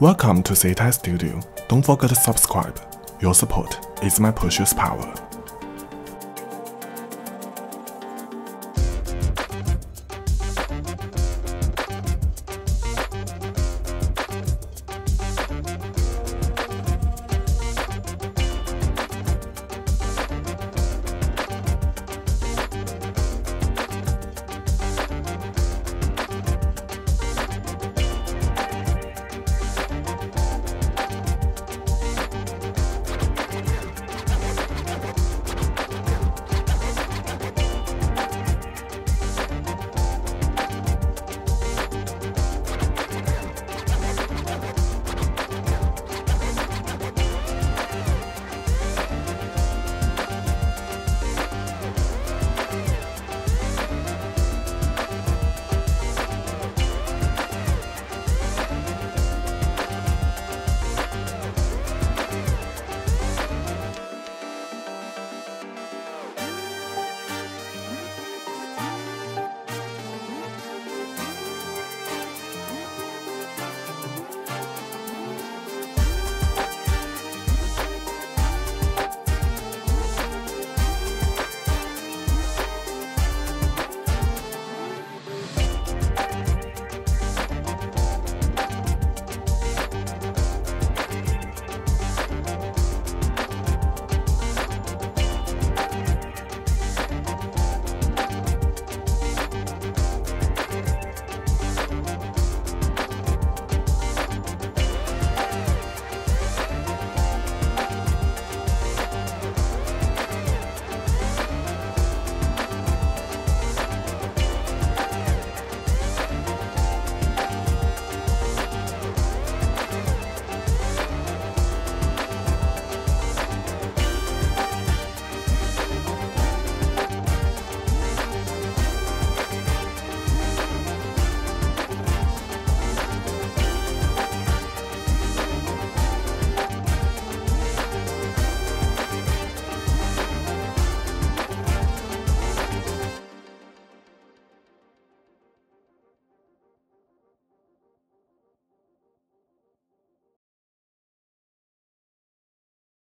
Welcome to Seitai Studio. Don't forget to subscribe. Your support is my precious power.